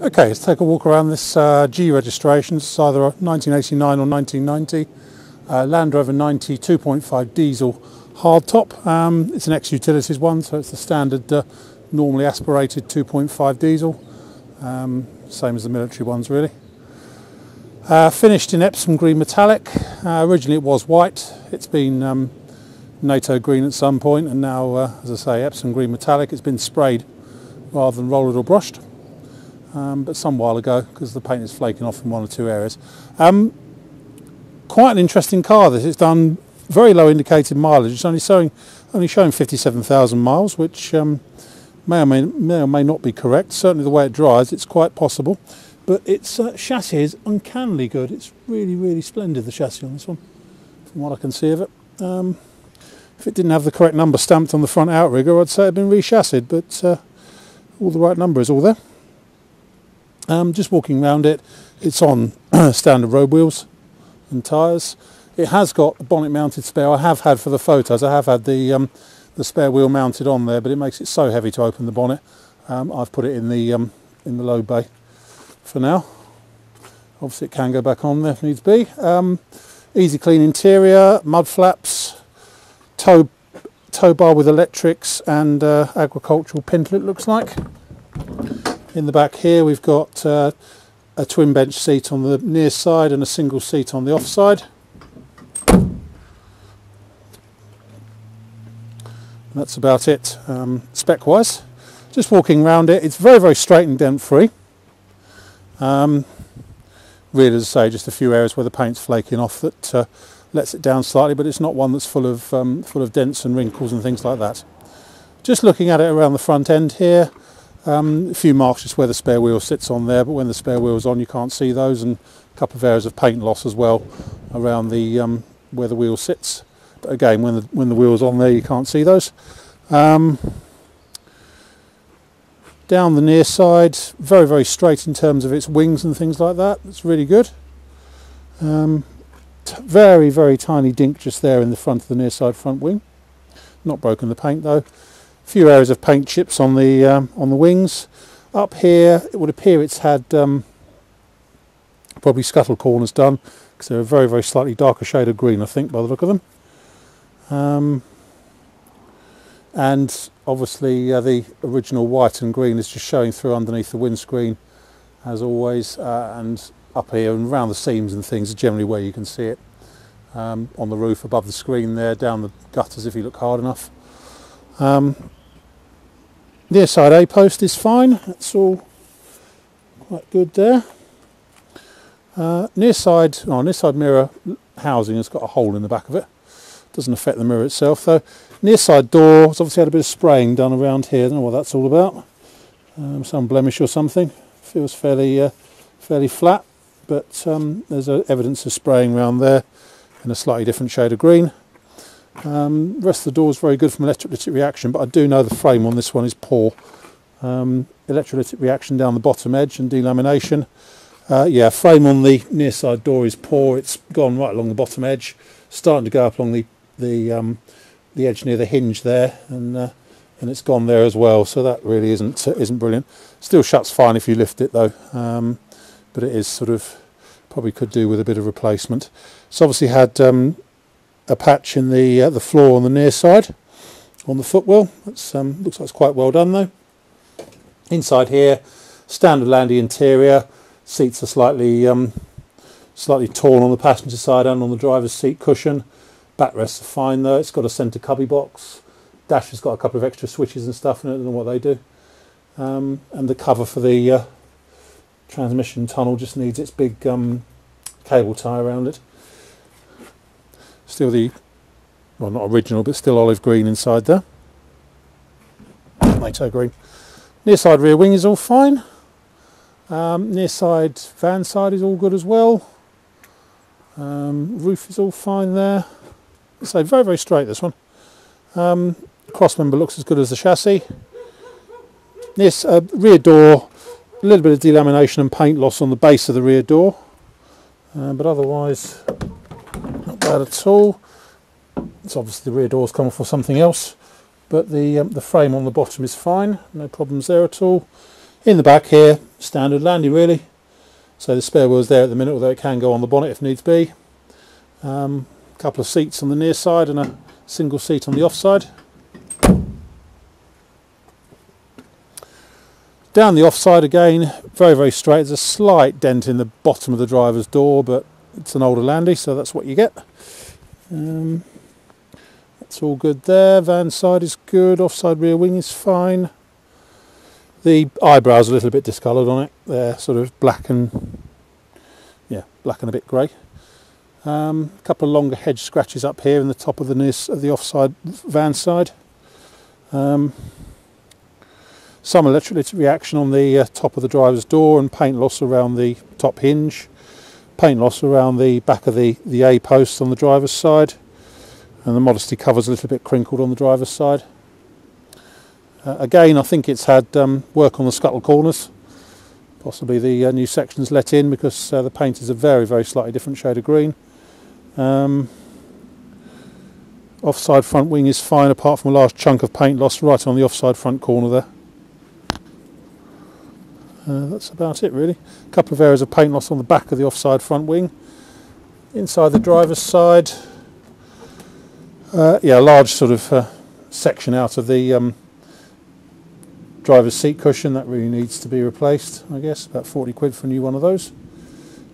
Okay, let's take a walk around this uh, G registration. It's either 1989 or 1990. Uh, Land Rover 90 2.5 diesel hardtop. Um, it's an ex-utilities one, so it's the standard uh, normally aspirated 2.5 diesel. Um, same as the military ones really. Uh, finished in Epsom green metallic. Uh, originally it was white. It's been um, NATO green at some point and now, uh, as I say, Epsom green metallic. It's been sprayed rather than rolled or brushed um, but some while ago because the paint is flaking off in one or two areas. Um, quite an interesting car this. It's done very low indicated mileage. It's only showing only showing 57,000 miles, which um, may, or may, may or may not be correct. Certainly the way it drives, it's quite possible. But its uh, chassis is uncannily good. It's really, really splendid, the chassis on this one, from what I can see of it. Um, if it didn't have the correct number stamped on the front outrigger, I'd say it had been re-chassied, but uh, all the right number is all there. Um, just walking around it, it's on standard road wheels and tyres. It has got a bonnet mounted spare. I have had for the photos, I have had the um, the spare wheel mounted on there, but it makes it so heavy to open the bonnet. Um, I've put it in the um, in the load bay for now. Obviously, it can go back on there if needs be. Um, easy clean interior, mud flaps, tow tow bar with electrics and uh, agricultural pintle. It looks like. In the back here we've got uh, a twin bench seat on the near side and a single seat on the off side. That's about it um, spec wise. Just walking around it, it's very very straight and dent free. Um, really as I say just a few areas where the paint's flaking off that uh, lets it down slightly but it's not one that's full of um, full of dents and wrinkles and things like that. Just looking at it around the front end here um, a few marks just where the spare wheel sits on there, but when the spare wheel's on you can't see those and a couple of areas of paint loss as well around the um, where the wheel sits. But again, when the, when the wheel's on there you can't see those. Um, down the near side, very, very straight in terms of its wings and things like that. It's really good. Um, very, very tiny dink just there in the front of the near side front wing. Not broken the paint though. A few areas of paint chips on the um, on the wings. Up here, it would appear it's had um, probably scuttle corners done because they're a very very slightly darker shade of green, I think, by the look of them. Um, and obviously uh, the original white and green is just showing through underneath the windscreen as always uh, and up here and around the seams and things are generally where you can see it um, on the roof above the screen there down the gutters if you look hard enough um, side A post is fine, that's all quite good there. Uh, near side, oh, near side mirror housing has got a hole in the back of it. Doesn't affect the mirror itself though. Near side door has obviously had a bit of spraying done around here. I don't know what that's all about. Um, some blemish or something. Feels fairly uh, fairly flat, but um, there's evidence of spraying around there in a slightly different shade of green. Um, rest of the door is very good from electrolytic reaction, but I do know the frame on this one is poor. Um, electrolytic reaction down the bottom edge and delamination. Uh, yeah, frame on the near side door is poor. It's gone right along the bottom edge, starting to go up along the the um, the edge near the hinge there, and uh, and it's gone there as well. So that really isn't isn't brilliant. Still shuts fine if you lift it though, um, but it is sort of probably could do with a bit of replacement. It's obviously had um, a patch in the uh, the floor on the near side on the footwell. That's um, looks like it's quite well done though. Inside here, standard Landy interior. Seats are slightly um, slightly torn on the passenger side and on the driver's seat cushion. Backrests are fine though. It's got a centre cubby box. Dash has got a couple of extra switches and stuff in it. I don't know what they do. Um, and the cover for the uh, transmission tunnel just needs its big um, cable tie around it. Still the, well not original, but still olive green inside there. NATO green. Near side rear wing is all fine. Um, near side van side is all good as well. Um, roof is all fine there. So very, very straight this one. Um, cross member looks as good as the chassis. This uh, rear door, a little bit of delamination and paint loss on the base of the rear door. Uh, but otherwise bad at all. It's obviously the rear door's come off for something else, but the um, the frame on the bottom is fine. No problems there at all. In the back here, standard Landy really. So the spare wheel's there at the minute, although it can go on the bonnet if needs be. A um, couple of seats on the near side and a single seat on the off side. Down the off side again, very very straight. There's a slight dent in the bottom of the driver's door, but it's an older Landy, so that's what you get. Um, that's all good there. Van side is good. Offside rear wing is fine. The eyebrows are a little bit discoloured on it. They're sort of black and yeah, black and a bit grey. Um, a couple of longer hedge scratches up here in the top of the near, of the offside van side. Um, some electrolytic reaction on the uh, top of the driver's door and paint loss around the top hinge. Paint loss around the back of the, the A post on the driver's side. And the modesty cover's a little bit crinkled on the driver's side. Uh, again, I think it's had um, work on the scuttle corners. Possibly the uh, new sections let in because uh, the paint is a very, very slightly different shade of green. Um, offside front wing is fine apart from a large chunk of paint loss right on the offside front corner there. Uh, that's about it really. A couple of areas of paint loss on the back of the offside front wing. Inside the driver's side, uh, yeah, a large sort of uh, section out of the um, driver's seat cushion that really needs to be replaced I guess. About 40 quid for a new one of those.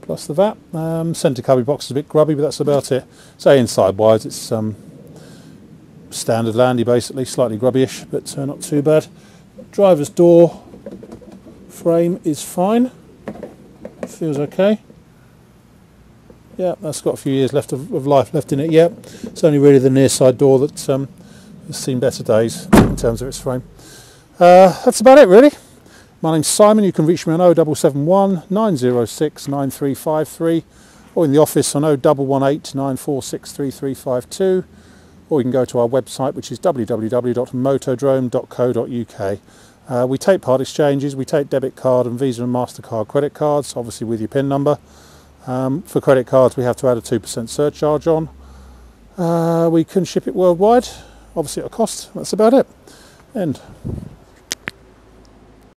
Plus the VAT. Um, centre cubby box is a bit grubby but that's about it. So inside wise it's um, standard landy basically. Slightly grubbyish but uh, not too bad. Driver's door frame is fine feels okay yeah that's got a few years left of, of life left in it yeah it's only really the near side door that um, has seen better days in terms of its frame uh, that's about it really. My name's Simon. You can reach me on 0771 906 9353 or in the office on 0118 946 3352 or you can go to our website which is www.motodrome.co.uk. Uh, we take part exchanges, we take debit card and Visa and MasterCard credit cards, obviously with your PIN number. Um, for credit cards we have to add a 2% surcharge on. Uh, we can ship it worldwide, obviously at a cost. That's about it. End.